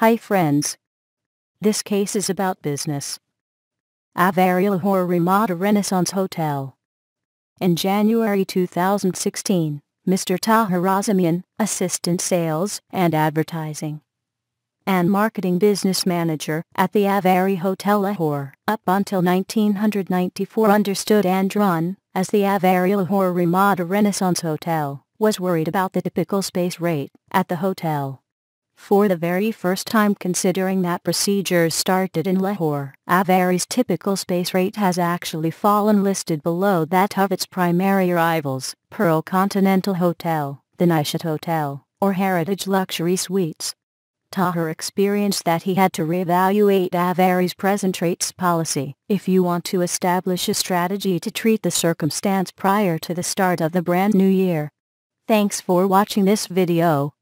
Hi friends. This case is about business. Lahore Ramada Renaissance Hotel. In January 2016, Mr. Tahir Azamian, Assistant Sales and Advertising and Marketing Business Manager at the Avari Hotel Lahore, up until 1994 understood and run as the Avari Lahore Ramada Renaissance Hotel, was worried about the typical space rate at the hotel. For the very first time considering that procedures started in Lahore, Avari's typical space rate has actually fallen listed below that of its primary rivals, Pearl Continental Hotel, the Nishat Hotel, or Heritage Luxury Suites. Tahir experienced that he had to reevaluate Avari's present rates policy if you want to establish a strategy to treat the circumstance prior to the start of the brand new year. Thanks for watching this video.